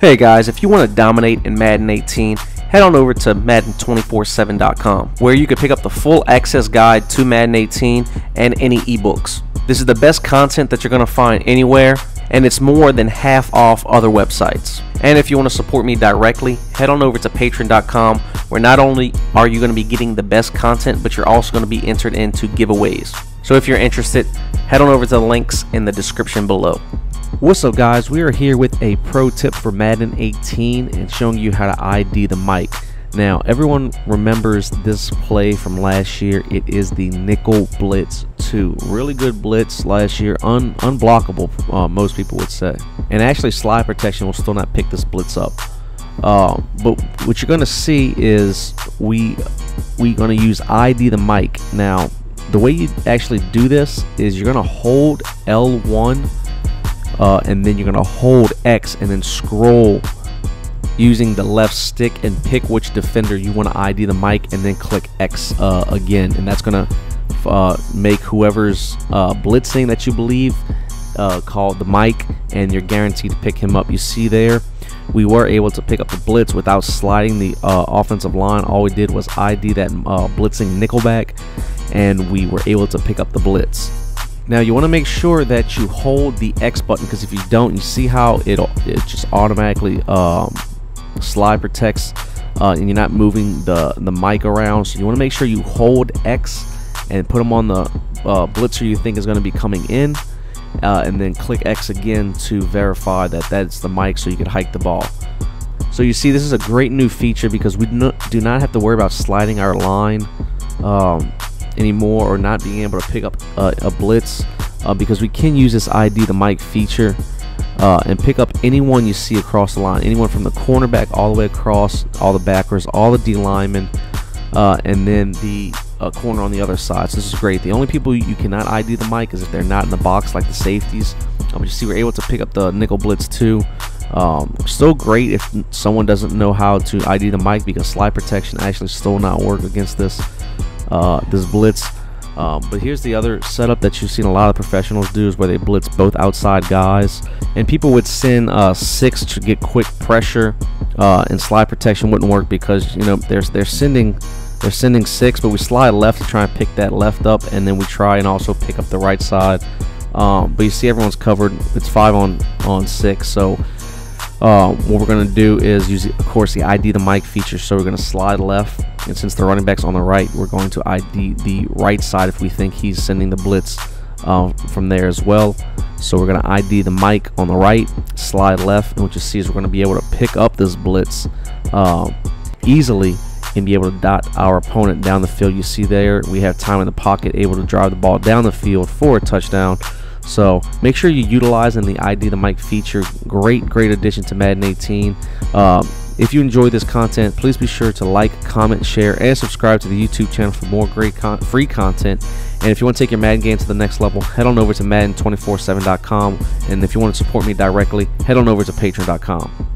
Hey guys, if you want to dominate in Madden 18, head on over to Madden247.com where you can pick up the full access guide to Madden 18 and any ebooks. This is the best content that you're going to find anywhere and it's more than half off other websites. And if you want to support me directly, head on over to patreon.com where not only are you going to be getting the best content, but you're also going to be entered into giveaways. So if you're interested, head on over to the links in the description below. What's up guys, we are here with a pro tip for Madden 18 and showing you how to ID the Mike. Now everyone remembers this play from last year, it is the Nickel Blitz 2. Really good blitz last year, Un unblockable uh, most people would say. And actually slide protection will still not pick this blitz up. Uh, but what you're going to see is we we're going to use ID the Mike. Now the way you actually do this is you're going to hold L1 uh, and then you're to hold X and then scroll using the left stick and pick which defender you want to ID the Mike and then click X uh, again. And that's to uh, make whoever's uh, blitzing that you believe uh, called the Mike and you're guaranteed to pick him up. You see there we were able to pick up the blitz without sliding the uh, offensive line. All we did was ID that blitzing nickelback and we were able to pick up the blitz now you want to make sure that you hold the X button because if you don't, you see how it it just automatically um, slide protects uh, and you're not moving the the Mike around. So you want to make sure you hold X and put them on the uh, blitzer you think is going to be coming in, uh, and then click X again to verify that that's the Mike so you can hike the ball. So you see this is a great new feature because we do not have to worry about sliding our line. Um, anymore or not being able to pick up uh, a blitz uh, because we can use this ID the Mike feature uh, and pick up anyone you see across the line anyone from the cornerback all the way across all the backers all the D linemen uh, and then the uh, corner on the other side. So this is great. The only people you cannot ID the Mike is if they're not in the box like the safeties. Um, you see we're able to pick up the nickel blitz too. Um, still great if someone doesn't know how to ID the Mike because slide protection actually still not work against this uh, this blitz. Um, but here's the other setup that you've seen a lot of professionals do is where they blitz both outside guys. And people would send uh, six to get quick pressure, uh, and slide protection wouldn't work because you know they're they're sending they're sending six, but we slide left to try and pick that left up, and then we try and also pick up the right side. Um, but you see everyone's covered. It's five on on six, so uh, what we're going to do is use, of course, the ID the Mike feature. So we're going to slide left, and since the running back's on the right, we're going to ID the right side if we think he's sending the blitz uh, from there as well. So we're going to ID the Mike on the right, slide left, and what you see is we're going to be able to pick up this blitz uh, easily and be able to dot our opponent down the field. You see there, we have time in the pocket, able to drive the ball down the field for a touchdown. So make sure you utilize in the ID the Mike feature. Great, great addition to Madden 18. Um, if you enjoy this content, please be sure to like, comment, share, and subscribe to the YouTube channel for more great con free content. And if you want to take your Madden game to the next level, head on over to Madden247.com. And if you want to support me directly, head on over to Patreon.com.